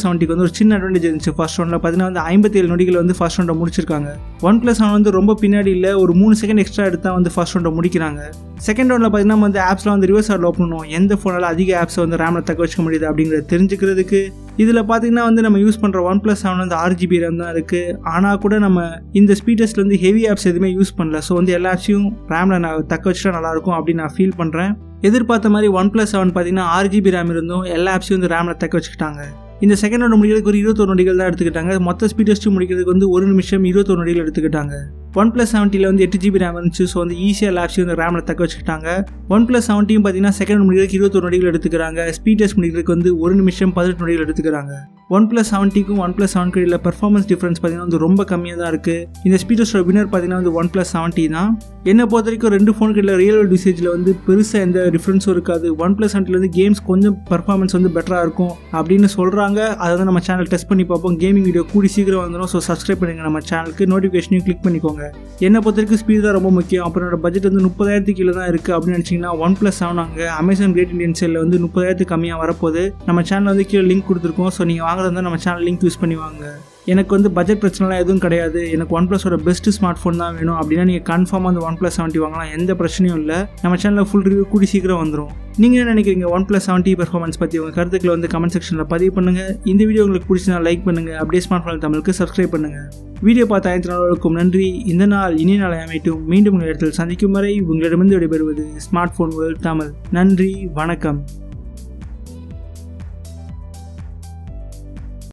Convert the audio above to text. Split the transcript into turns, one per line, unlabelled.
Plus செவன்ட்டிக்கு வந்து ஒரு சின்ன அட்வான்டேஜ் இருந்துச்சு. ஃபர்ஸ்ட் ரவுண்டில் பார்த்தீங்கன்னா வந்து ஐம்பத்தி ஏழு நொடிகள் வந்து ஃபர்ஸ்ட் ரவுண்டை முடிச்சிருக்காங்க. ஒன் ப்ளஸ் செவன் வந்து ரொம்ப பின்னாடி இல்லை ஒரு மூணு செகண்ட் எக்ஸ்ட்ரா எடுத்தால் வந்து ஃபர்ஸ்ட் ரவுண்டை முடிக்கிறாங்க. செகண்ட் ரவுண்டில் பார்த்தீங்கன்னா வந்து ஆப்ஸ்லாம் வந்து ரிவர்ஸ் ஆர்டர் ஓப்பன் பண்ணுவோம். எந்த ஃபோனால் அதிக ஆப்ஸை வந்து ரேமில் தக்க வச்சுக்க முடியுது அப்படிங்கிறத தெரிஞ்சுக்கிறதுக்கு இதில் பார்த்தீங்கன்னா வந்து நம்ம யூஸ் பண்ணுற ஒன் ப்ளஸ் செவன் வந்து ஆறு ஜிபி ரேம் தான் இருக்குது ஆனால் கூட நம்ம இந்த ஸ்பீடர்ஸில் வந்து ஹெவி ஆப்ஸ் எதுவுமே யூஸ் பண்ணல. ஸோ வந்து எல்லா ஆப்ஸையும் ரேமில் நான் தக்க வச்சுட்டா நல்லாயிருக்கும் அப்படின்னு நான் ஃபீல் பண்ணுறேன் எதிர்பார்த்த மாதிரி ஒன் ப்ளஸ் செவன் பார்த்தீங்கன்னா ஆறு ஜிபி ரேம் இருந்தும் எல்லா ஆப்ஸையும் வந்து ரேமில் தக்க வச்சுக்கிட்டாங்க. இந்த செகண்ட் ரவுண்ட் முடிக்கிறதுக்கு ஒரு இருபத்தொரு நொடிகள் தான் எடுத்துக்கிட்டாங்க. மொத்த ஸ்பீட் டெஸ்ட் முடிக்கிறதுக்கு வந்து ஒரு நிமிஷம் இருபத்தொரு நொடிகள் எடுத்துக்கிட்டாங்க. ஒன் ப்ளஸ் செவன்ட்டியில் வந்து எட்டு ஜிபி ரேம் இருந்துச்சு. ஸோ வந்து ஈஸியாக லேப்ஸ் வந்து ரேமில் தக்க வச்சுக்கிட்டாங்க. ஒன் ப்ளஸ் செவன்ட்டியும் பார்த்தீங்கன்னா செகண்ட் முடிக்கிறதுக்கு இருபத்தொரு நொடிகள் எடுத்துக்கிறாங்க. ஸ்பீட் டெஸ்ட் முடிக்கிறதுக்கு வந்து ஒரு நிமிஷம் பதினெட்டு நொடிகள் எடுத்துக்கிறாங்க. ஒன் ப்ளஸ் செவன்ட்டிக்கும் ஒன் ப்ளஸ் செவன்ட்டி இல்லை பெர்ஃபார்மன்ஸ் டிஃப்ரென்ஸ் பார்த்தீங்கன்னா வந்து ரொம்ப கம்மியாக தான் இருக்குது இந்த ஸ்பீட் டெஸ்ட்டோட வினர் பார்த்தீங்கன்னா வந்து ஒன் ப்ளஸ் செவன்ட்டி தான். என்னை பொறுத்த வரைக்கும் ரெண்டு ஃபோனுக்கு இல்லை ரியல் வேர்ல்டு யூசேஜில் வந்து பெருசாக எந்த டிஃப்ரென்ஸும் இருக்காது. ஒன் ப்ளஸ் செவன்ட்டில் வந்து கேம்ஸ் கொஞ்சம் பெர்ஃபார்மன்ஸ் வந்து பெட்டராக இருக்கும் அப்படின்னு சொல்கிறாங்க அதை வந்து நம்ம சேனல் டெஸ்ட் பண்ணி பார்ப்போம். கேமிங் வீடியோ கூடி சீக்கிரம் வந்துடும் ஸோ சப்ஸ்கிரைப் பண்ணுங்கள் நம்ம சேனலுக்கு நோட்டிஃபிகேஷனையும் கிளிக் பண்ணிக்கோங்க. என்னை பொறுத்த வரைக்கும் ஸ்பீட் தான் ரொம்ப முக்கியம். அப்புறம் என்னோட பட்ஜெட் வந்து முப்பதாயிரத்துக்கு கீழே தான் இருக்குது அப்படின்னு நினச்சிங்கன்னா ஒன் ப்ளஸ் செவன் அங்கே அமேசான் கிரேட் இண்டியன் சேலில் வந்து முப்பதாயிரத்துக்கு கம்மியாக வரப்போகுது. நம்ம சேனல் வந்து கீழே லிங்க் கொடுத்துருக்கோம். ஸோ நீங்கள் வாங்க வாங்குறதா நம்ம சேனல் லிங்க் யூஸ் பண்ணி வாங்க எனக்கு வந்து பட்ஜெட் பிரச்சனைலாம் எதுவும் கிடையாது. எனக்கு ஒன் ப்ளஸோட பெஸ்ட் ஸ்மார்ட் ஃபோன் தான் வேணும். அப்படின்னா நீங்கள் கன்ஃபார்மாக அந்த ஒன் ப்ளஸ் செவன்ட்டி வாங்கலாம். எந்த பிரச்சனையும் இல்லை. நம்ம சேனலில் ஃபுல் ரிவ்யூ கூடி சீக்கிரம் வந்துடும் நீங்கள் என்ன நினைக்கிறீங்க? ஒன் ப்ளஸ் செவன்ட்டி பெர்ஃபார்மன்ஸ் பற்றி உங்கள் கருத்துக்களை வந்து கமெண்ட் செக்ஷனில் பதிவு பண்ணுங்கள் இந்த வீடியோ உங்களுக்கு பிடிச்சினா லைக் பண்ணுங்கள் அப்படியே ஸ்மார்ட் ஃபோன் தமிழுக்கு சப்ஸ்கிரைப் பண்ணுங்கள் வீடியோ பார்த்த அனைத்து நாளுக்கும் நன்றி. இந்த நாள் இனி நாளை அமைட்டும் மீண்டும் உங்கள் இடத்தில் சந்திக்கும் வரை உங்களிடமிருந்து விடைபெறுவது ஸ்மார்ட் ஃபோன் வேர்ல்ட் தமிழ். நன்றி வணக்கம்.